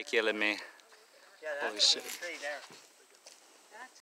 You're killing me. Yeah, Holy shit.